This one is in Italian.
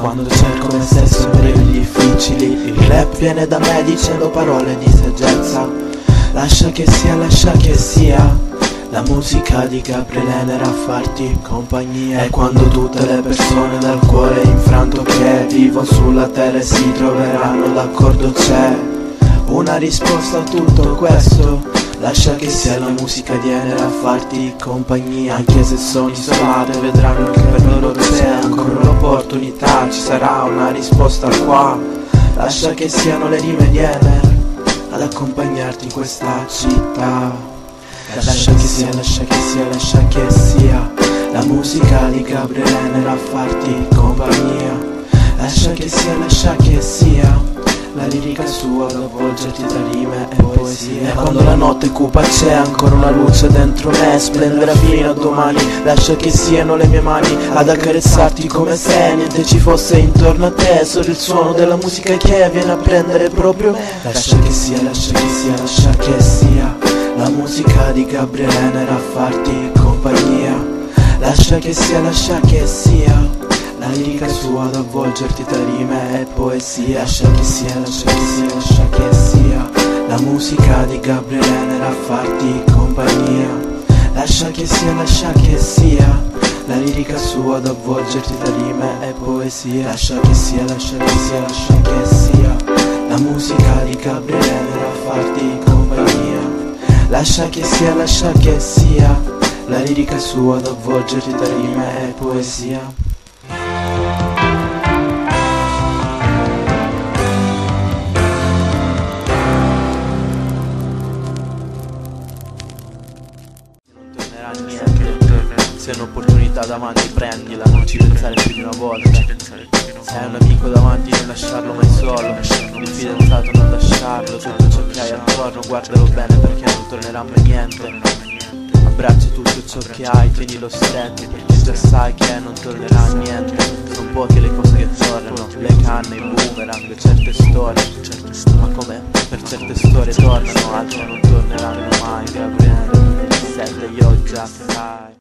Quando cerco me stesso in periodi difficili Il rap viene da me dicendo parole di saggezza. Lascia che sia, lascia che sia. La musica di Gabriele era a farti compagnia. E quando tutte le persone dal cuore infranto che vivono sulla terra si troveranno d'accordo c'è Una risposta a tutto questo Lascia che sia la musica di Enera a farti compagnia Anche se sono isolate vedranno che per loro c'è ancora un'opportunità Ci sarà una risposta qua. Lascia che siano le rime di Ener Ad accompagnarti in questa città. Lascia che sia, lascia che sia, lascia che sia La musica di Gabriele a farti compagnia. Lascia che sia, lascia che sia la lirica sua ad avvolgerti tra rime e poesie. Quando la notte cupa c'è ancora una luce dentro me. Splenderà fino a domani Lascia che siano le mie mani ad accarezzarti come se niente ci fosse intorno a te. Solo il suono della musica che viene a prendere proprio me. Lascia che sia, lascia che sia, lascia che sia. La musica di Gabriele era a farti compagnia. Lascia che sia, lascia che sia La lirica sua ad avvolgerti tra rime e poesia. Lascia che sia, lascia che sia, lascia che sia. La musica di Gabriele era a farti compagnia. Lascia che sia, lascia che sia. La lirica sua ad avvolgerti tra rime e poesia. Lascia che sia, lascia che sia, lascia che sia. La musica di Gabriele era a farti compagnia. Lascia che sia, lascia che sia. La lirica sua ad avvolgerti da rime e poesia Niente Se è un'opportunità davanti prendila Non ci pensare più di una volta. Se hai un amico davanti non lasciarlo mai solo. Un fidanzato non lasciarlo Tutto ciò che hai attorno guardalo bene perché non tornerà mai niente. Abbraccia tutto ciò che hai, tenilo stretto Perché già sai che non tornerà niente. Sono poche le cose che tornano Le canne, i boomerang, certe storie. Ma come? Per certe storie tornano Altre non torneranno mai Gabriele, sette io già sai